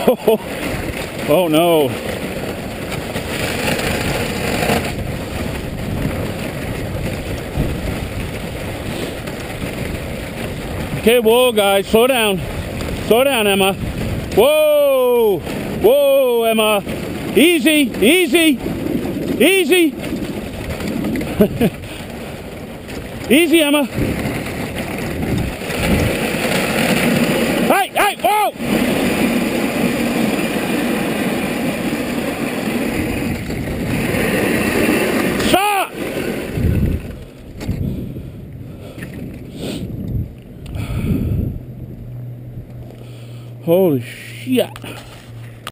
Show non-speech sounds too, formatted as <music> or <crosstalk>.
<laughs> oh no. Okay, whoa, guys, slow down. Slow down, Emma. Whoa! Whoa, Emma. Easy, easy, easy. <laughs> easy, Emma. Holy shit.